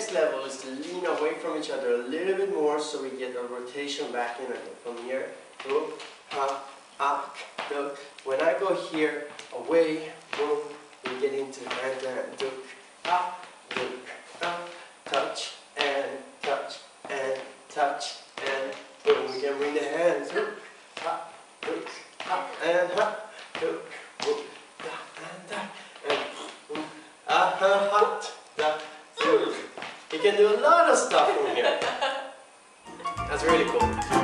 next level is to lean away from each other a little bit more so we get a rotation back in again. From here, boom, up, up, look. When I go here, away, boom, we get into and then look, up, look, up, touch, and touch, and touch, and boom. We can bring the hands, look, up, look, up, and up, look, boom, da, and da, and boom, ah, ha, look. You can do a lot of stuff from here. That's really cool.